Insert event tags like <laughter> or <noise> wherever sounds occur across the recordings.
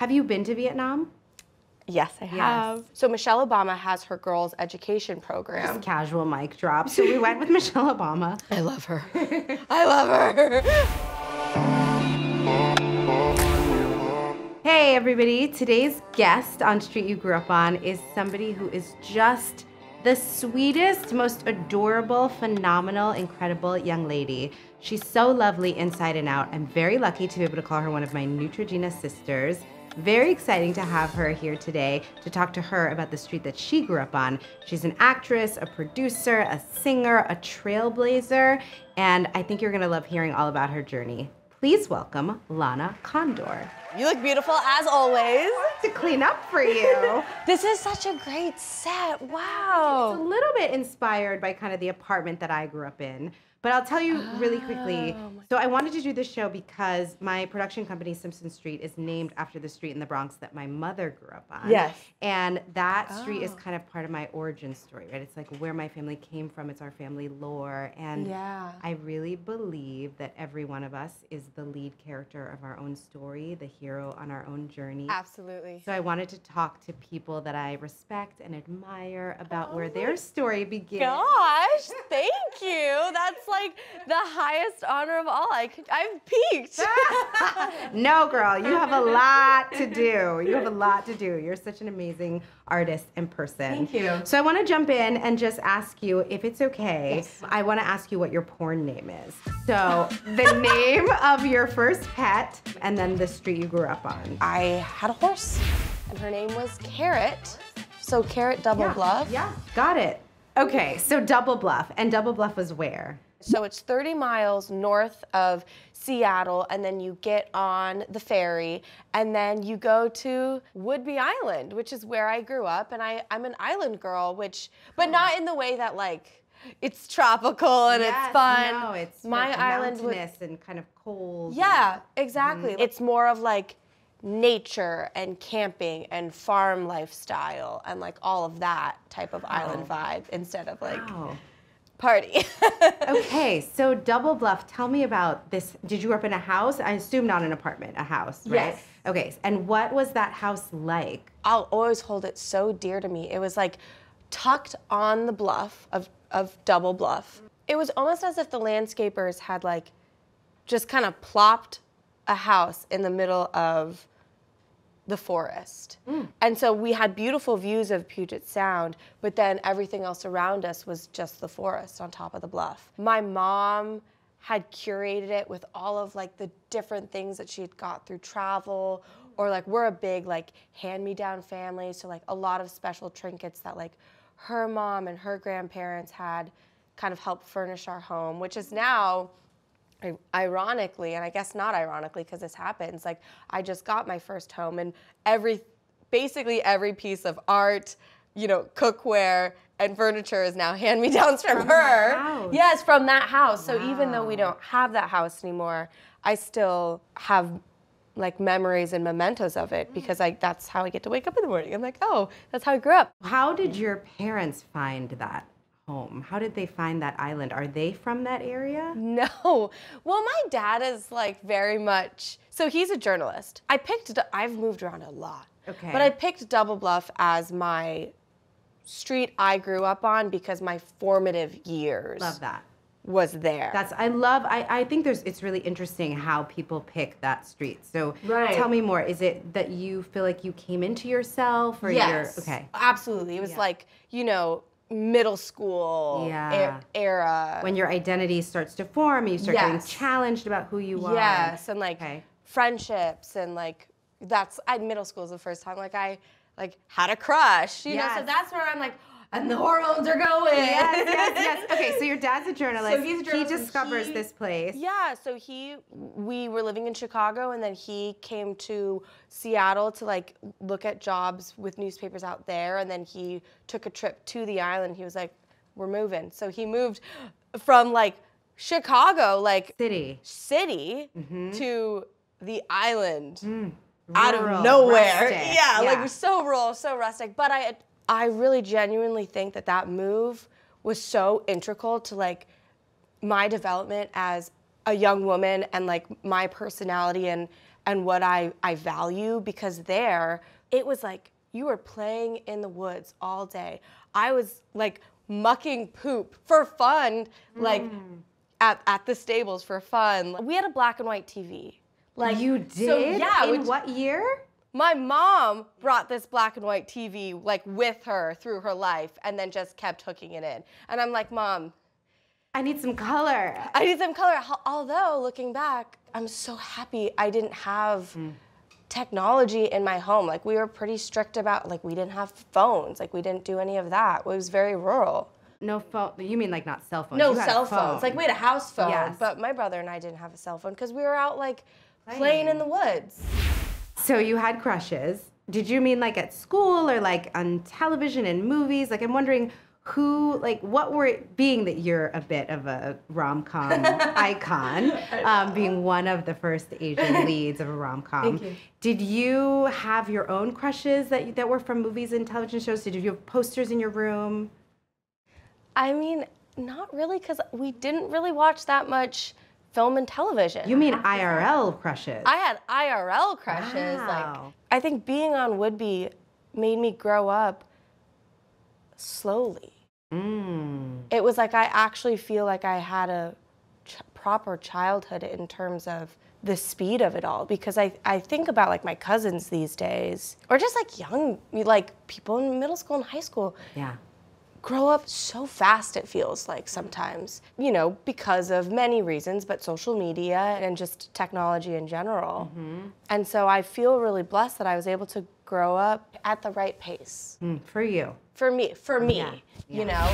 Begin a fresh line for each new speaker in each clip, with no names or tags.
Have you been to Vietnam?
Yes, I have. So Michelle Obama has her girls' education program.
Casual mic drop. So we went with <laughs> Michelle Obama.
I love her. I love her.
Hey, everybody. Today's guest on Street You Grew Up On is somebody who is just the sweetest, most adorable, phenomenal, incredible young lady. She's so lovely inside and out. I'm very lucky to be able to call her one of my Neutrogena sisters. Very exciting to have her here today to talk to her about the street that she grew up on. She's an actress, a producer, a singer, a trailblazer, and I think you're gonna love hearing all about her journey. Please welcome Lana Condor.
You look beautiful as always.
To clean up for you. <laughs>
This is such a great set. Wow.
It's a little bit inspired by kind of the apartment that I grew up in. But I'll tell you really quickly.
Oh,
So I wanted to do this show because my production company, Simpson Street, is named after the street in the Bronx that my mother grew up on.
Yes.
And that street is
Oh.
kind of part of my origin story, right? It's like where my family came from. It's our family lore. And
Yeah.
I really believe that every one of us is the lead character of our own story, the hero on our own journey.
Absolutely.
So I wanted to talk to people that I respect and admire about where
Oh
their story begins.
Gosh, <laughs> thank you. That's like the highest honor of all. I could, I've peaked. <laughs>
no, girl, you have a lot to do. You have a <laughs> lot to do. You're such an amazing artist and person.
Thank you.
So I want to jump in and just ask you if it's okay.
Yes.
I want to ask you what your porn name is. So the <laughs> name of your first pet and then the street you grew up on.
I had a horse, and her name was Carrot. So Carrot Double Bluff.
Yeah, got it. Okay, so Double Bluff. And Double Bluff was where?
So it's 30 miles north of Seattle, and then you get on the ferry, and then you go to Whidbey Island, which is where I grew up, and I, I'm an island girl, which, but not in the way that like it's tropical and
Yes,
it's fun.
No, it's
my
like
island was,
mountainous and kind of cold.
yeah, mm-hmm. exactly. It's more of like nature and camping and farm lifestyle and like all of that type of island vibe instead of like
Wow.
Party. <laughs>
Okay, so Double Bluff, tell me about this. Did you grow up in a house? I assume not an apartment, a house, right?
Yes.
Okay, and what was that house like?
I'll always hold it so dear to me. It was like tucked on the bluff of, of Double Bluff. It was almost as if the landscapers had like just kind of plopped a house in the middle of the forest. Mm. And so we had beautiful views of Puget Sound, but then everything else around us was just the forest on top of the bluff. My mom had curated it with all of like the different things that she had got through travel or like we're a big like hand-me-down family, so like a lot of special trinkets that like her mom and her grandparents had kind of helped furnish our home, which is now I- ironically, and I guess not ironically because this happens, like I just got my first home and every, basically every piece of art, you know, cookware and furniture is now <laughs> hand-me-downs from,
From
her. Yes, from that house. So even though we don't have that house anymore, I still have like memories and mementos of it mm. because I that's how I get to wake up in the morning. I'm like, oh, that's how I grew up.
How did your parents find that home? How did they find that island? Are they from that area? <laughs>
No. Well, my dad is like very much. So he's a journalist. I picked. I've moved around a lot.
Okay.
But I picked Double Bluff as my street I grew up on because my formative years
Love that.
was there.
That's I love I, I think there's it's really interesting how people pick that street. So
Right.
tell me more. Is it that you feel like you came into yourself or
yes.
you're okay.
Absolutely. It was
Yeah.
like you know middle school e-
Yeah.
era.
When your identity starts to form, you start getting challenged about who you are.
Yes, and like
Okay.
friendships and like that's I middle school is the first time like I like had a crush, you know. So that's where I'm like, and the hormones are going.
Yes, yes, yes. <laughs> Okay, so your dad's a journalist.
So he's a journalist
He discovers
he-
this place.
Yeah, so he we were living in Chicago and then he came to Seattle to like look at jobs with newspapers out there and then he took a trip to the island. He was like, "We're moving." So he moved from like Chicago, like
City.
city to the island out
Mm-hmm. Mm, Rural,
of nowhere.
rustic.
Yeah,
Yeah.
like so rural, so rustic. But I, I really genuinely think that that move was so integral to like my development as a young woman and like my personality and and what I, I value because there it was like you were playing in the woods all day. I was like mucking poop for fun, like
Mm.
at, at the stables for fun. We had a black and white TV. Like
you did?
So, yeah.
In
which-
what year?
My mom brought this black and white TV like with her through her life and then just kept hooking it in. And I'm like, Mom,
I need some color.
I need some color. Although looking back, I'm so happy I didn't have
Hmm.
technology in my home. Like we were pretty strict about like we didn't have phones. Like we didn't do any of that. It was very rural.
No phone. You mean like not cell phones?
No
You had a
cell phones.
phone.
Like we had a house phone,
Yes.
but my brother and I didn't have a cell phone because we were out like playing in the woods.
So you had crushes. Did you mean like at school or like on television and movies? Like I'm wondering who, like, what were it, being that you're a bit of a rom com <laughs> icon, um, being one of the first Asian <laughs> leads of a rom com.
Thank you.
Did you have your own crushes that that were from movies and television shows? Did you have posters in your room?
I mean, not really, because we didn't really watch that much film and television.
You mean IRL crushes?
I had IRL crushes. Like,
Wow.
I think being on Whidbey made me grow up slowly.
Mm.
It was like I actually feel like I had a ch- proper childhood in terms of the speed of it all because I, I think about like my cousins these days or just like young like people in middle school and high school
Yeah.
Grow up so fast it feels like sometimes you know because of many reasons but social media and just technology in general and so i feel really blessed that i was able to grow up at the right pace
Mm, for you.
for me for me
Yeah,
you know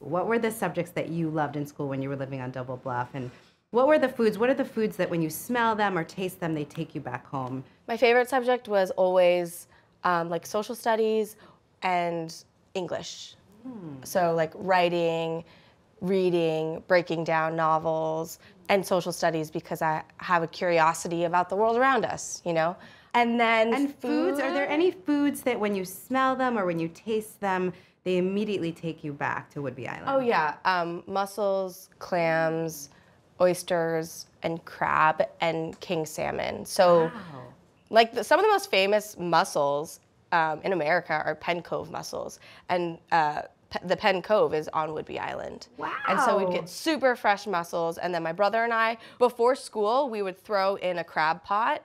What were the subjects that you loved in school when you were living on Double Bluff? And what were the foods? What are the foods that when you smell them or taste them, they take you back home?
my favorite subject was always um, like social studies and english so like writing reading breaking down novels and social studies because i have a curiosity about the world around us you know and then
And foods, are there any foods that when you smell them or when you taste them, they immediately take you back to Whidbey Island?
Oh yeah, um, mussels, clams, oysters, and crab and king salmon. So,
Wow.
like the, some of the most famous mussels um, in America are Penn Cove mussels, and uh, the Penn Cove is on Whidbey Island. And so we'd get super fresh mussels, and then my brother and I, before school, we would throw in a crab pot,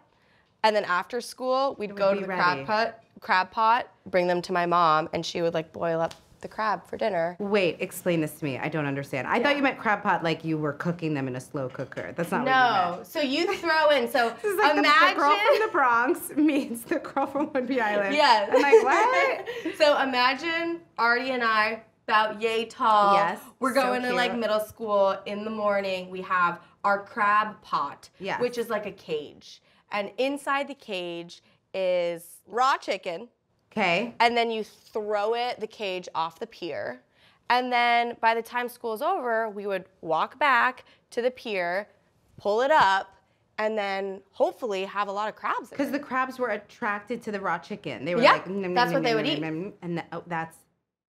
and then after school, we'd go to the
ready.
crab pot, crab pot, bring them to my mom, and she would like boil up the crab for dinner.
Wait, explain this to me. I don't understand. I thought you meant crab pot like you were cooking them in a slow cooker. That's not what you meant.
No. So you throw in. So <laughs>
This is like the-
imagine.
the, girl from the Bronx meets the girl from Whidbey Island.
Yes.
I'm like, what? <laughs>
so imagine Artie and I, about yay tall.
Yes,
We're
so
going to like middle school in the morning. We have our crab pot,
Yes.
which is like a cage. And inside the cage is raw chicken.
Okay.
And then you throw it, the cage, off the pier. And then by the time school's over, we would walk back to the pier, pull it up, and then hopefully have a lot of crabs.
Because the crabs were attracted to the raw chicken. They were
Yeah,
like, "Nom,
that's
nom,
what mm,
they
would eat.
nom, nom," And oh, that's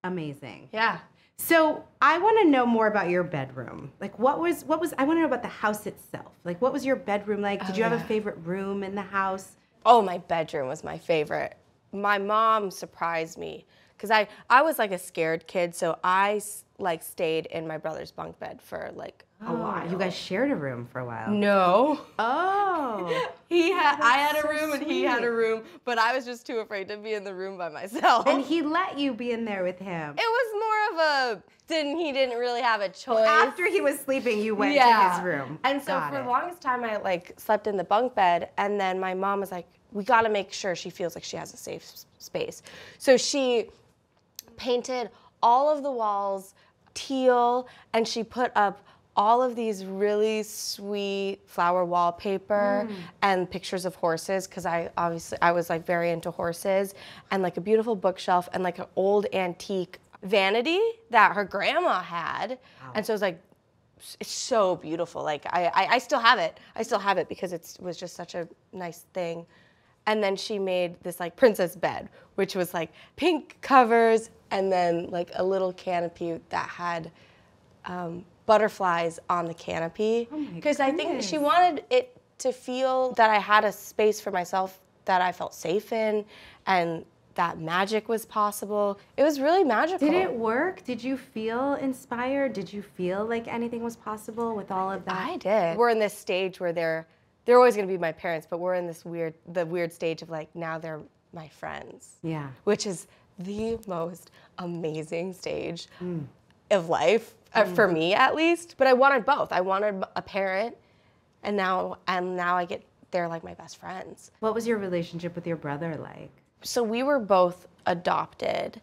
amazing.
Yeah.
So I want to know more about your bedroom. Like, what was what was I want to know about the house itself. Like, what was your bedroom like? Did
Oh,
you have
yeah.
a favorite room in the house?
Oh, my bedroom was my favorite. My mom surprised me because I, I was like a scared kid, so I like stayed in my brother's bunk bed for like a
Oh,
while.
You guys shared a room for a while.
No.
Oh. <laughs>
He had I had a room and he had a room, but I was just too afraid to be in the room by myself.
and he let you be in there with him.
it was more of a didn't he didn't really have a choice.
After he was sleeping, you went to his room.
And so
Got
for
it.
the longest time, I like slept in the bunk bed, and then my mom was like, "We got to make sure she feels like she has a safe space." So she painted all of the walls teal, and she put up all of these really sweet flower wallpaper mm. and pictures of horses because I obviously I was like very into horses and like a beautiful bookshelf and like an old antique vanity that her grandma had. And so it was like it's so beautiful. Like I, I, I still have it. I still have it because it was just such a nice thing. And then she made this like princess bed, which was like pink covers and then like a little canopy that had um, butterflies on the canopy.
Oh
Because I think she wanted it to feel that I had a space for myself that I felt safe in and that magic was possible. It was really magical.
Did it work? Did you feel inspired? Did you feel like anything was possible with all of that?
I did. We're in this stage where they're they're always going to be my parents, but we're in this weird the weird stage of like now they're my friends.
Yeah.
Which is the most amazing stage of life uh, for me at least, but I wanted both. I wanted a parent and now and now I get they're like my best friends.
What was your relationship with your brother like?
So we were both adopted.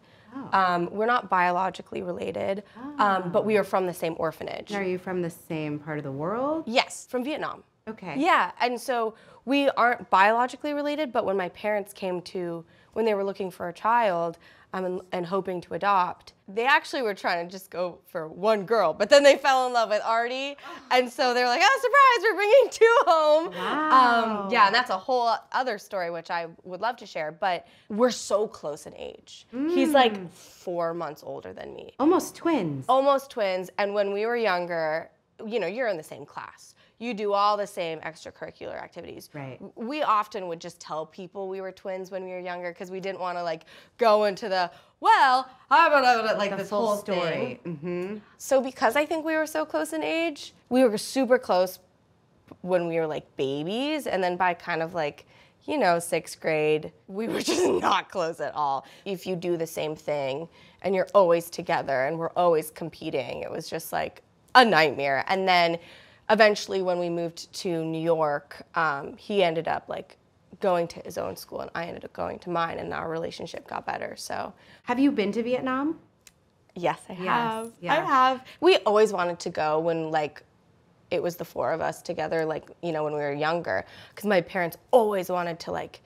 Um, we're not biologically related, um, but we are from the same orphanage.
Are you from the same part of the world?
Yes, from Vietnam.
Okay.
Yeah, and so we aren't biologically related, but when my parents came to, when they were looking for a child um, and, and hoping to adopt, they actually were trying to just go for one girl, but then they fell in love with Artie, <gasps> and so they're like, oh, surprise, we're bringing <laughs> two home.
Wow.
Um, yeah, and that's a whole other story, which I would love to share, but we're so close in age. He's like four months older than me
Almost twins.
almost twins and when we were younger you know you're in the same class you do all the same extracurricular activities
Right.
we often would just tell people we were twins when we were younger because we didn't want to like go into the well I don't know like
the
this whole
story. Mm-hmm.
so because i think we were so close in age we were super close when we were like babies and then by kind of like you know sixth grade we were <laughs> just not close at all if you do the same thing and you're always together and we're always competing it was just like a nightmare and then eventually when we moved to new york um, he ended up like going to his own school and i ended up going to mine and our relationship got better so
Have you been to Vietnam?
Yes, I have. I
yeah.
have. We always wanted to go when like it was the four of us together, like you know when we were younger, because my parents always wanted to like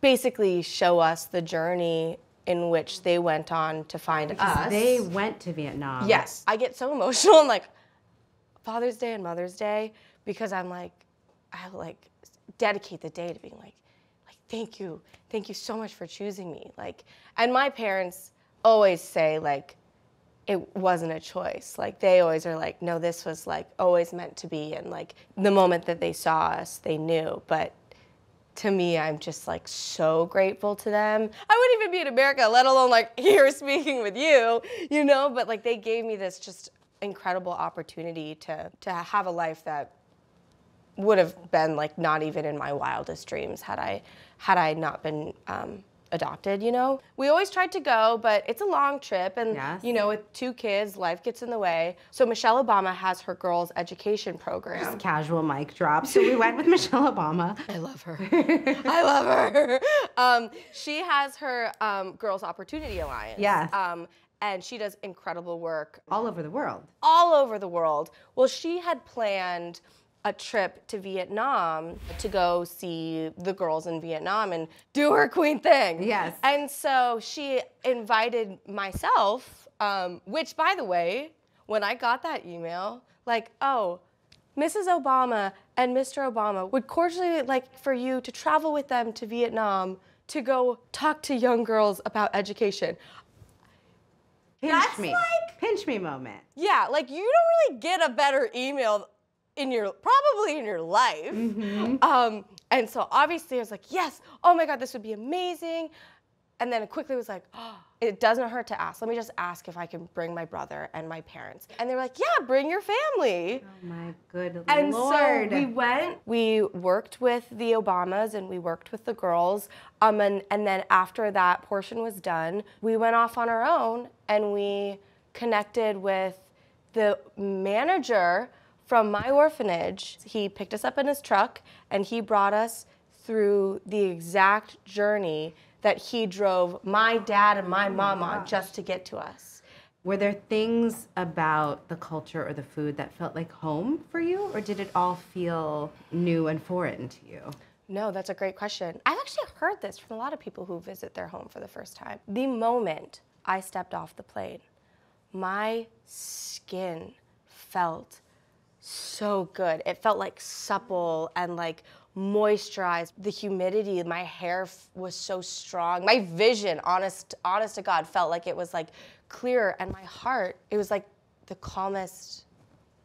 basically show us the journey in which they went on to find us.
They went to Vietnam.
Yes, I get so emotional on like Father's Day and Mother's Day because I'm like, I like dedicate the day to being like, like thank you, thank you so much for choosing me. Like, and my parents always say like, it wasn't a choice. Like they always are like, no, this was like always meant to be, and like the moment that they saw us, they knew. But to me, I'm just like so grateful to them. I wouldn't even be in America, let alone like <laughs> here speaking with you, you know. But like they gave me this just incredible opportunity to to have a life that would have been like not even in my wildest dreams had I had I not been um, adopted. You know, we always tried to go, but it's a long trip, and
Yes.
you know, with two kids, life gets in the way. So Michelle Obama has her girls' education program.
Casual mic drop. So we went with <laughs> Michelle Obama.
I love her. <laughs> I love her. <laughs> Um, she has her um, Girls Opportunity Alliance.
Yes.
Um, and she does incredible work
All over the world.
all over the world. Well, she had planned a trip to Vietnam to go see the girls in Vietnam and do her queen thing.
Yes.
And so she invited myself, um, which, by the way, when I got that email, like, oh, Mrs. Obama and Mr. Obama would cordially like for you to travel with them to Vietnam to go talk to young girls about education.
Pinch
That's
me.
like-
Pinch me moment.
Yeah, like you don't really get a better email in your probably in your life. Um, and so obviously I was like, yes, oh my god, this would be amazing. And then quickly was like, oh, <gasps> it doesn't hurt to ask. Let me just ask if I can bring my brother and my parents. And they were like, yeah, bring your family.
Oh my good
And
lord.
so we went. We worked with the Obamas and we worked with the girls. Um, and, and then after that portion was done, we went off on our own and we connected with the manager from my orphanage. He picked us up in his truck and he brought us through the exact journey that he drove my dad and my oh mom on just to get to us.
Were there things about the culture or the food that felt like home for you, or did it all feel new and foreign to you?
No, that's a great question. I've actually heard this from a lot of people who visit their home for the first time. The moment I stepped off the plane, my skin felt so good. It felt like supple and like moisturized. The humidity, my hair f- was so strong. My vision, honest honest to God, felt like it was like clearer and my heart, it was like the calmest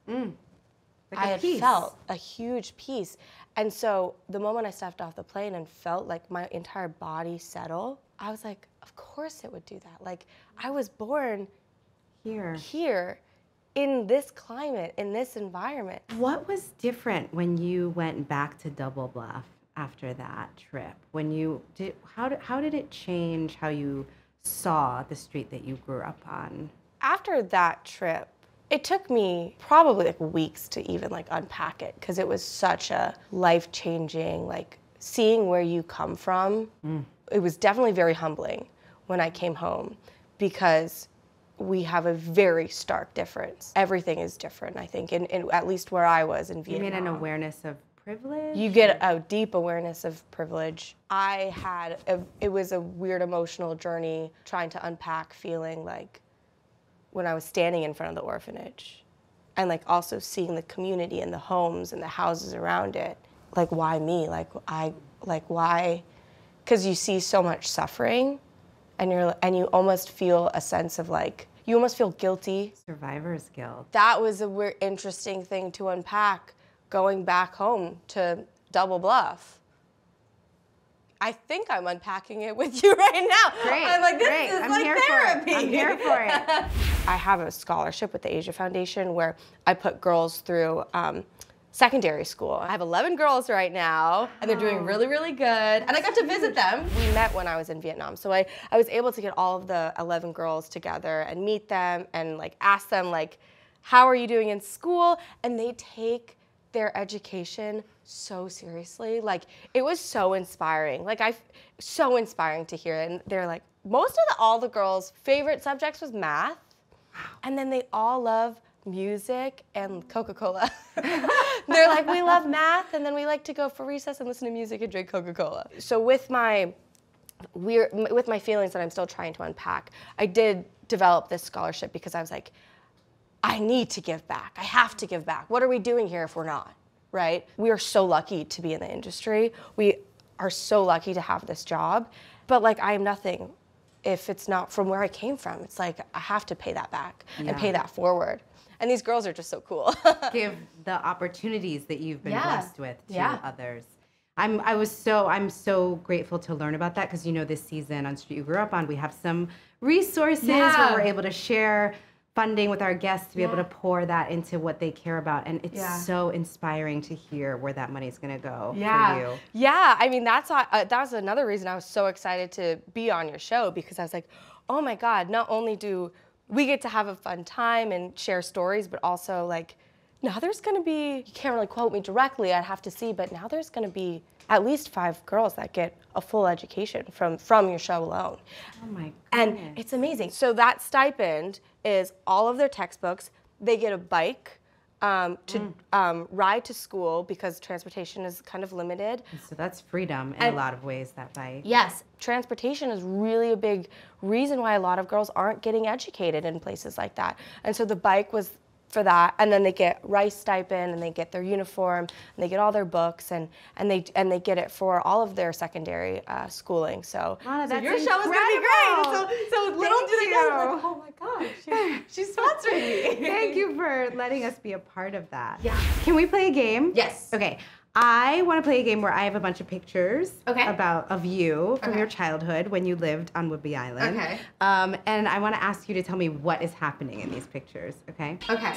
mm.
Like
I
a
had
peace.
felt a huge peace. And so the moment I stepped off the plane and felt like my entire body settle, I was like, of course it would do that. Like I was born
Here.
here in this climate, in this environment.
What was different when you went back to Double Bluff after that trip? When you did, how did how did it change how you saw the street that you grew up on?
After that trip, it took me probably like weeks to even like unpack it because it was such a life-changing like seeing where you come from. Mm. It was definitely very humbling when I came home because we have a very stark difference. Everything is different, I think, in, in at least where I was in
You
Vietnam.
mean an awareness of privilege?
You get a deep awareness of privilege. I had, a, it was a weird emotional journey trying to unpack feeling like when I was standing in front of the orphanage and like also seeing the community and the homes and the houses around it. Like, why me? Like, I, like, why? Because you see so much suffering and you're, and you almost feel a sense of like, you almost feel guilty
survivor's guilt.
that was a weird, interesting thing to unpack going back home to Double Bluff. I think I'm unpacking it with <laughs> you right now.
Great.
I'm like, this
great.
is
I'm
like
here
therapy.
For it. I'm here for it. <laughs>
I have a scholarship with the Asia Foundation where I put girls through um, secondary school. I have 11 girls right now, and they're doing really, really good. And I got to visit them. We met when I was in Vietnam, so I, I was able to get all of the 11 girls together and meet them and like ask them like, how are you doing in school? And they take their education so seriously. Like it was so inspiring. Like I, so inspiring to hear. And they're like, most of the, all the girls' favorite subjects was math. And then they all love music and Coca Cola. <laughs> They're like, we love math, and then we like to go for recess and listen to music and drink Coca Cola. So, with my weird, with my feelings that I'm still trying to unpack, I did develop this scholarship because I was like, I need to give back. I have to give back. What are we doing here if we're not? Right? We are so lucky to be in the industry. We are so lucky to have this job. But like, I am nothing if it's not from where I came from. It's like, I have to pay that back
Yeah.
and pay that forward. And these girls are just so cool. <laughs>
Give the opportunities that you've been
Yeah.
blessed with to
Yeah.
others. I'm I was so I'm so grateful to learn about that because you know this season on Street You Grew Up on we have some resources
Yeah.
where we're able to share funding with our guests to be able to pour that into what they care about and it's
Yeah.
so inspiring to hear where that money's going to go for you.
Yeah, I mean that's uh, that was another reason I was so excited to be on your show because I was like, oh my god, not only do we get to have a fun time and share stories, but also like now there's gonna be you can't really quote me directly, I'd have to see, but now there's gonna be at least five girls that get a full education from from your show alone.
Oh my
And it's amazing. So that stipend is all of their textbooks. They get a bike um, to
Mm.
um, ride to school because transportation is kind of limited.
so that's freedom in
and-
a lot of ways that bike.
Yes, transportation is really a big reason why a lot of girls aren't getting educated in places like that. And so the bike was for that, and then they get rice stipend, and they get their uniform, and they get all their books, and and they and they get it for all of their secondary uh, schooling. So,
Rana,
so
that's
your show is gonna be great. So, so little
Thank
do they know, like, oh my gosh, she, <laughs> she's sponsoring me.
Thank you for letting us be a part of that.
Yeah.
Can we play a game?
Yes.
Okay. I want to play a game where I have a bunch of pictures
Okay.
about of you from
Okay.
your childhood when you lived on Whidbey Island.
Okay.
Um, and I want to ask you to tell me what is happening in these pictures. Okay.
Okay.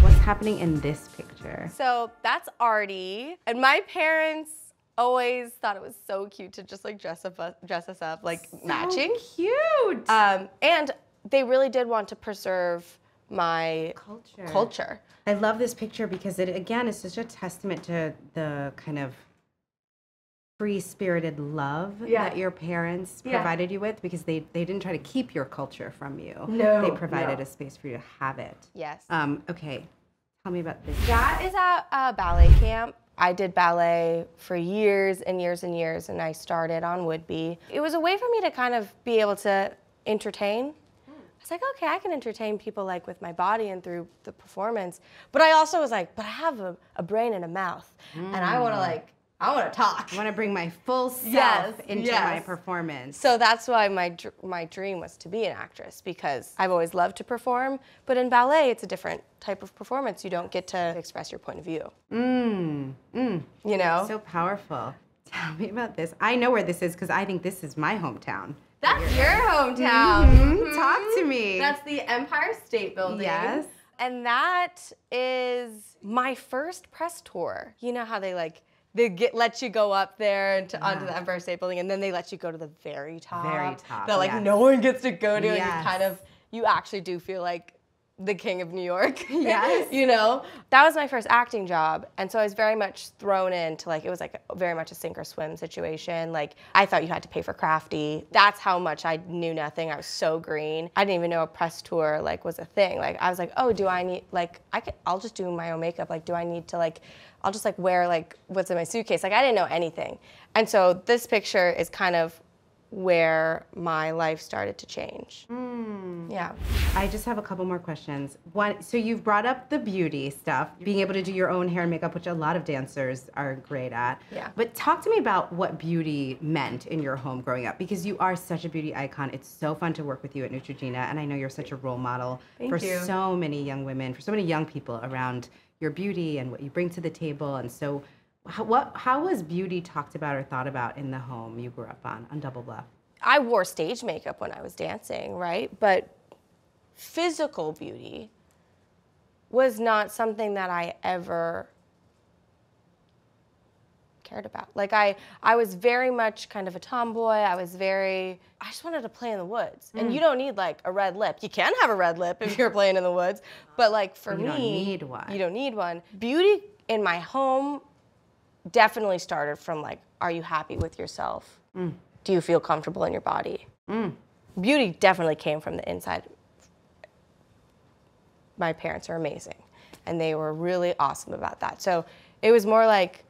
What's happening in this picture?
So that's Artie, and my parents always thought it was so cute to just like dress up, dress us up like matching.
So cute.
Um, and they really did want to preserve my
culture.
culture.
I love this picture because it again is such a testament to the kind of free-spirited love
Yeah.
that your parents
Yeah.
provided you with because they, they didn't try to keep your culture from you.
No,
They provided
no.
a space for you to have it.
Yes.
Um, okay. Tell me about this.
That is at a ballet camp. I did ballet for years and years and years, and I started on Whidbey. It was a way for me to kind of be able to entertain. I was like, okay, I can entertain people like with my body and through the performance. But I also was like, but I have a, a brain and a mouth, and I want to like I want to talk.
I want to bring my full <laughs> self
Yes,
into my performance.
So that's why my dr- my dream was to be an actress because I've always loved to perform, but in ballet it's a different type of performance. You don't get to express your point of view.
Mm, mm.
You know?
So powerful. Tell me about this. I know where this is because I think this is my hometown.
That's your hometown.
Mhm. Talk to me.
That's the Empire State Building.
Yes.
And that is my first press tour. You know how they like they get let you go up there and to, onto the Empire State Building, and then they let you go to the very top.
Very top,
That like
yes.
no one gets to go to, and you kind of you actually do feel like the king of New York. <laughs>
Yes.
you know that was my first acting job, and so I was very much thrown into like it was like very much a sink or swim situation. Like I thought you had to pay for crafty. That's how much I knew nothing. I was so green. I didn't even know a press tour like was a thing. Like I was like, oh, do I need like I could I'll just do my own makeup. Like do I need to like I'll just like wear like what's in my suitcase. Like I didn't know anything, and so this picture is kind of where my life started to change. Hmm. Yeah.
I just have a couple more questions. One, so you've brought up the beauty stuff, being able to do your own hair and makeup, which a lot of dancers are great at.
Yeah.
But talk to me about what beauty meant in your home growing up, because you are such a beauty icon. It's so fun to work with you at Neutrogena, and I know you're such a role model
Thank
for
you.
so many young women, for so many young people around your beauty and what you bring to the table. And so, how, what, how was beauty talked about or thought about in the home you grew up on, on Double Bluff?
I wore stage makeup when I was dancing, right? But physical beauty was not something that I ever cared about. Like I I was very much kind of a tomboy. I was very I just wanted to play in the woods. And mm. you don't need like a red lip. You can have a red lip if you're playing in the woods, but like for
You
me
don't need one.
You don't need one. Beauty in my home definitely started from like are you happy with yourself? Mm. Do you feel comfortable in your body? Mm. Beauty definitely came from the inside. My parents are amazing, and they were really awesome about that. So it was more like,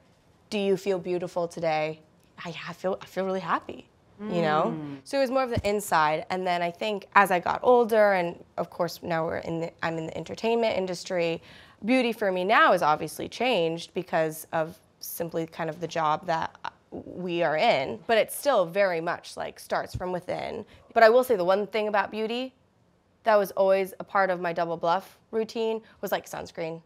do you feel beautiful today? I, I feel I feel really happy, you know. Mm. So it was more of the inside, and then I think as I got older, and of course now we're in the I'm in the entertainment industry. Beauty for me now has obviously changed because of simply kind of the job that we are in, but it's still very much like starts from within. But I will say the one thing about beauty that was always a part of my double bluff routine was like sunscreen.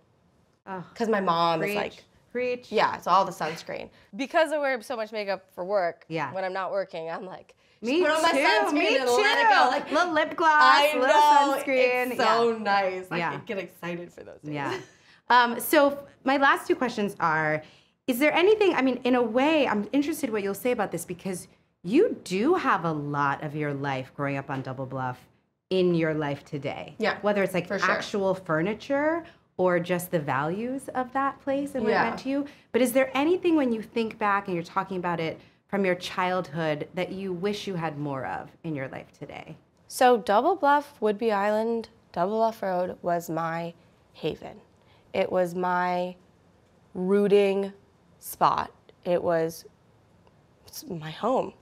Oh,
Because my mom
preach,
is like,
preach.
yeah, it's all the sunscreen. Because I wear so much makeup for work,
Yeah.
when I'm not working, I'm like,
Me
put on my
too.
sunscreen
me
and
too.
let it go. Like,
little lip gloss,
I
little
know,
sunscreen.
it's so nice. I
Yeah.
get excited for those days.
yeah. yeah. Um, so my last two questions are: Is there anything? I mean, in a way, I'm interested what you'll say about this because you do have a lot of your life growing up on Double Bluff in your life today.
Yeah,
Whether it's like
for sure.
actual furniture or just the values of that place and what
Yeah.
it meant to you. But is there anything when you think back and you're talking about it from your childhood that you wish you had more of in your life today?
So Double Bluff, Whidbey Island, Double Bluff Road was my haven. It was my rooting spot. It was my home.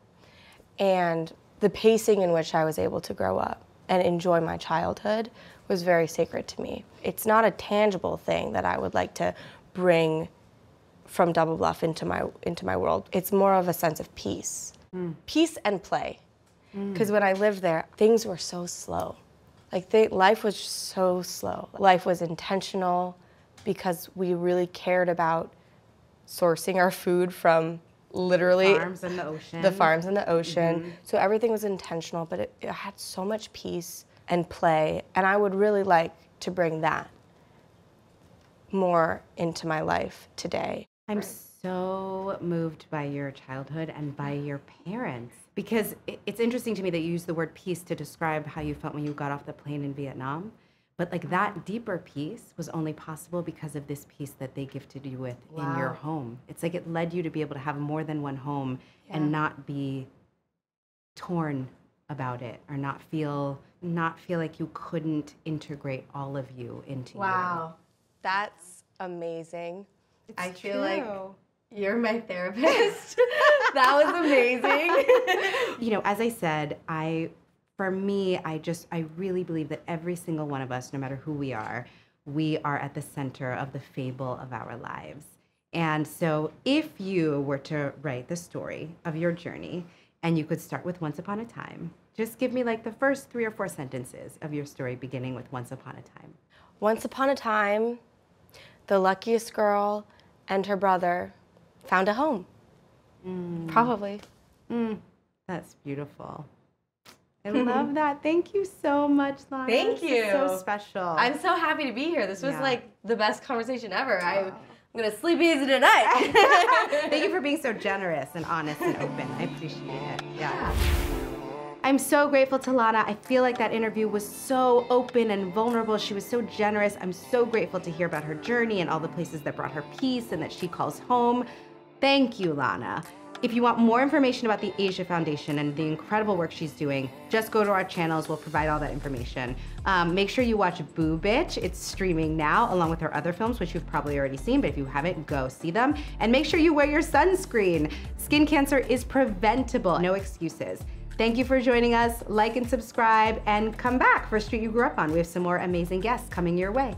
And the pacing in which I was able to grow up and enjoy my childhood was very sacred to me. It's not a tangible thing that I would like to bring from Double Bluff into my into my world. It's more of a sense of peace. Hmm. Peace and play. Hmm. Because when I lived there, things were so slow. Like they, life was so slow. Life was intentional because we really cared about sourcing our food from literally
Farms in the ocean.
the farms in the ocean. Mm-hmm. So everything was intentional, but it, it had so much peace and play. And I would really like to bring that more into my life today.
I'm so moved by your childhood and by your parents because it- it's interesting to me that you use the word peace to describe how you felt when you got off the plane in Vietnam. But like that deeper peace was only possible because of this peace that they gifted you with in your home. It's like it led you to be able to have more than one home and not be torn about it or not feel not feel like you couldn't integrate all of you into one. Wow.
That's amazing.
you.
I feel like you're my therapist. <laughs> that was amazing. <laughs>
you know, as I said, I, for me, I just, I really believe that every single one of us, no matter who we are, we are at the center of the fable of our lives. And so, if you were to write the story of your journey and you could start with Once Upon a Time, just give me like the first three or four sentences of your story beginning with Once Upon a Time.
Once upon a time, the luckiest girl and her brother found a home. Mm. Probably. Mm.
That's beautiful. I love <laughs> that. Thank you so much, Lana.
Thank
This is so special.
I'm so happy to be here. This was
Yeah.
like the best conversation ever. I, I'm gonna sleep easy tonight. <laughs>
Thank you <laughs> for being so generous and honest and open. I appreciate it. Yeah. I'm so grateful to Lana. I feel like that interview was so open and vulnerable. She was so generous. I'm so grateful to hear about her journey and all the places that brought her peace and that she calls home. Thank you, Lana. If you want more information about the Asia Foundation and the incredible work she's doing, just go to our channels. We'll provide all that information. Um, make sure you watch Boo Bitch. It's streaming now, along with her other films, which you've probably already seen, but if you haven't, go see them. And make sure you wear your sunscreen. Skin cancer is preventable, no excuses. Thank you for joining us. Like and subscribe, and come back for Street You Grew Up On. We have some more amazing guests coming your way.